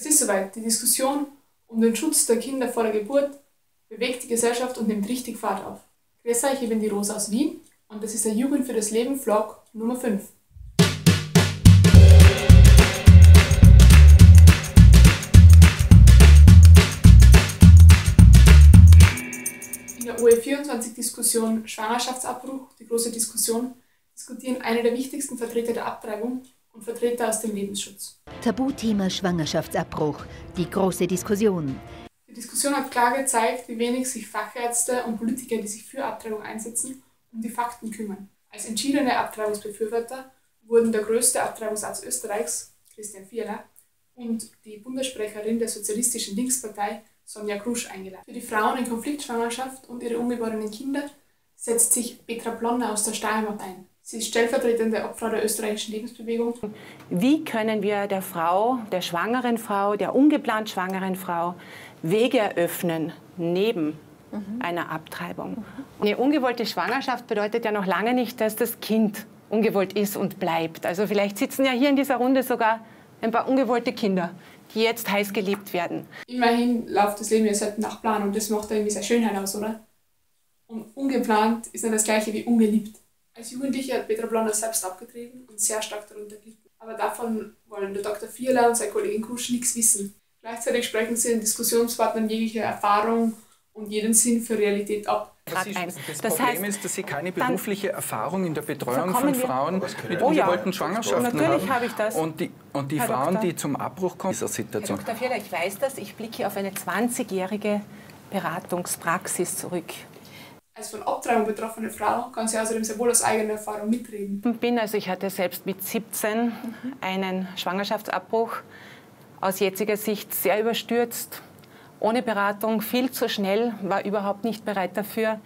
Es ist soweit. Die Diskussion um den Schutz der Kinder vor der Geburt bewegt die Gesellschaft und nimmt richtig Fahrt auf. Grüß euch, ich bin die Rosa aus Wien und das ist der Jugend für das Leben Vlog Nummer 5. In der OE24-Diskussion Schwangerschaftsabbruch, die große Diskussion, diskutieren eine der wichtigsten Vertreter der Abtreibung und Vertreter aus dem Lebensschutz. Tabuthema Schwangerschaftsabbruch, die große Diskussion. Die Diskussion hat klar gezeigt, wie wenig sich Fachärzte und Politiker, die sich für Abtreibung einsetzen, um die Fakten kümmern. Als entschiedene Abtreibungsbefürworter wurden der größte Abtreibungsarzt Österreichs, Christian Vierler, und die Bundessprecherin der Sozialistischen Linkspartei, Sonja Krusch, eingeladen. Für die Frauen in Konfliktschwangerschaft und ihre ungeborenen Kinder setzt sich Petra Blonner aus der Steiermark ein. Sie ist stellvertretende Opfer der österreichischen Lebensbewegung. Wie können wir der Frau, der schwangeren Frau, der ungeplant schwangeren Frau Wege eröffnen neben mhm. einer Abtreibung? Eine ungewollte Schwangerschaft bedeutet ja noch lange nicht, dass das Kind ungewollt ist und bleibt. Also vielleicht sitzen ja hier in dieser Runde sogar ein paar ungewollte Kinder, die jetzt heiß geliebt werden. Immerhin läuft das Leben ja selten nach Plan und das macht irgendwie seine Schönheit aus, oder? Und ungeplant ist dann das gleiche wie ungeliebt. Als Jugendliche hat Petra Blonder selbst abgetreten und sehr stark darunter gelitten. Aber davon wollen der Dr. Vierler und seine Kollegin Kusch nichts wissen. Gleichzeitig sprechen sie den Diskussionspartnern jegliche Erfahrung und jeden Sinn für Realität ab. Das, ist, das, das Problem heißt, ist, dass Sie keine berufliche Erfahrung in der Betreuung von Frauen mit oh ungewollten ja. Schwangerschaften Natürlich haben. habe ich das. Und die, und die Frauen, Doktor. die zum Abbruch kommen, dieser Situation. Herr Dr. Vierler, ich weiß das. Ich blicke auf eine 20-jährige Beratungspraxis zurück. Als von Abtreibung betroffene Frau kann sie außerdem sehr wohl aus eigener Erfahrung mitreden. Ich bin also, ich hatte selbst mit 17 mhm. einen Schwangerschaftsabbruch. Aus jetziger Sicht sehr überstürzt, ohne Beratung, viel zu schnell, war überhaupt nicht bereit dafür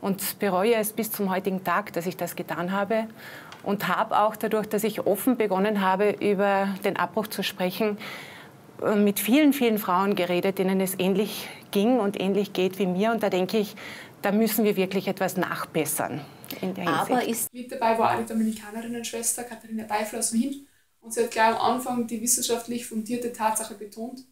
und bereue es bis zum heutigen Tag, dass ich das getan habe und habe auch dadurch, dass ich offen begonnen habe, über den Abbruch zu sprechen, äh, mit vielen, vielen Frauen geredet, denen es ähnlich ging und ähnlich geht wie mir. Und da denke ich, da müssen wir wirklich etwas nachbessern. Aber ist mit dabei war eine Dominikanerinnen-Schwester, Katharina Beifel aus Wien. Und sie hat gleich am Anfang die wissenschaftlich fundierte Tatsache betont,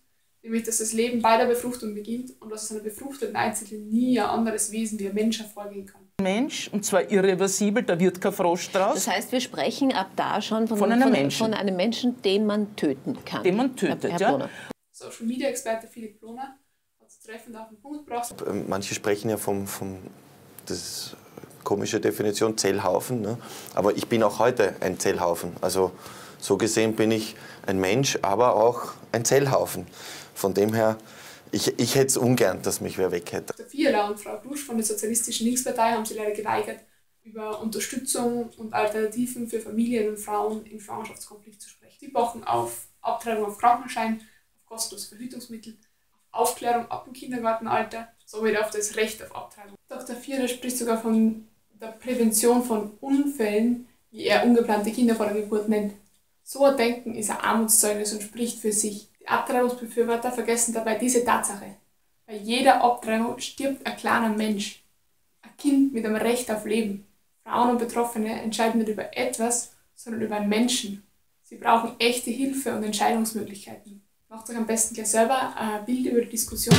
nämlich dass das Leben bei der Befruchtung beginnt und dass aus einer befruchteten Eizelle nie ein anderes Wesen wie ein Mensch hervorgehen kann. Mensch, und zwar irreversibel, da wird kein Frosch draus. Das heißt, wir sprechen ab da schon von, von, einem, Menschen. von einem Menschen, den man töten kann. Den man tötet, Herr, Herr ja. Social Media Experte Philipp Lohner hat es treffend auf den Punkt gebracht. Ähm, manche sprechen ja vom, vom das komische Definition Zellhaufen, ne? aber ich bin auch heute ein Zellhaufen. Also so gesehen bin ich ein Mensch, aber auch ein Zellhaufen. Von dem her, ich, ich hätte es ungern, dass mich wer weg hätte. Der Vierler und Frau Klusch von der Sozialistischen Linkspartei haben sich leider geweigert, über Unterstützung und Alternativen für Familien und Frauen im Schwangerschaftskonflikt zu sprechen. Sie pochen auf Abtreibung auf Krankenschein, auf kostenlose Verhütungsmittel, auf Aufklärung ab dem Kindergartenalter sowie auf das Recht auf Abtreibung. Dr. Vierer spricht sogar von der Prävention von Unfällen, wie er ungeplante Kinder vor der Geburt nennt. So ein Denken ist ein Armutszeugnis und spricht für sich. Die Abtreibungsbefürworter vergessen dabei diese Tatsache. Bei jeder Abtreibung stirbt ein kleiner Mensch. Ein Kind mit einem Recht auf Leben. Frauen und Betroffene entscheiden nicht über etwas, sondern über einen Menschen. Sie brauchen echte Hilfe und Entscheidungsmöglichkeiten. Macht euch am besten gleich selber ein Bild über die Diskussion.